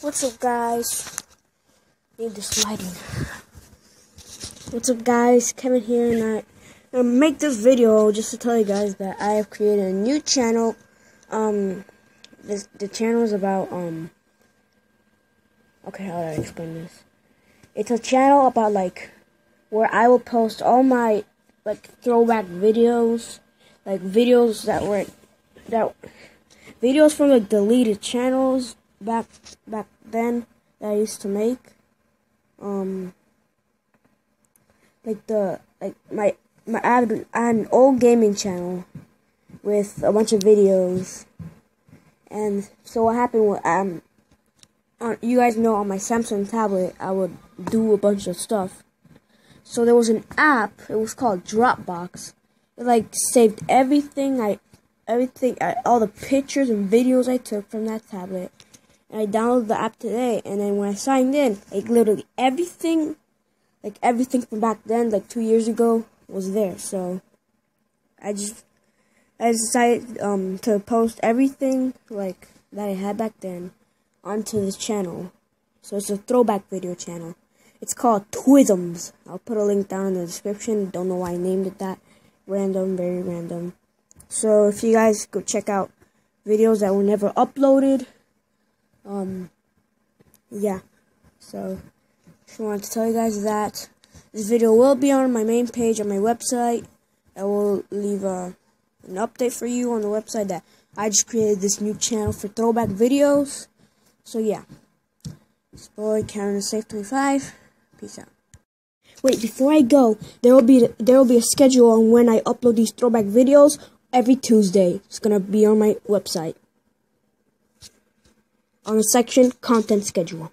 What's up, guys? Need this lighting. What's up, guys? Kevin here, and I gonna make this video just to tell you guys that I have created a new channel. Um, this the channel is about um. Okay, how do I explain this? It's a channel about like where I will post all my like throwback videos, like videos that were that videos from like deleted channels back back then that I used to make. Um, like the like my my I had, an old gaming channel with a bunch of videos, and so what happened was um, on, you guys know on my Samsung tablet I would do a bunch of stuff. So there was an app. It was called Dropbox. It like saved everything I everything I, all the pictures and videos I took from that tablet and I downloaded the app today. And then when I signed in, like literally everything, like everything from back then, like two years ago, was there. So I just I decided um, to post everything like that I had back then onto this channel. So it's a throwback video channel. It's called Twizzzms. I'll put a link down in the description. Don't know why I named it that. Random, very random. So if you guys go check out videos that were never uploaded, um, yeah. So, just wanted to tell you guys that this video will be on my main page on my website. I will leave a, an update for you on the website that I just created this new channel for throwback videos. So, yeah. This boy, Karen Safe 25. Peace out. Wait, before I go, there will be there will be a schedule on when I upload these throwback videos every Tuesday. It's gonna be on my website on the section Content Schedule.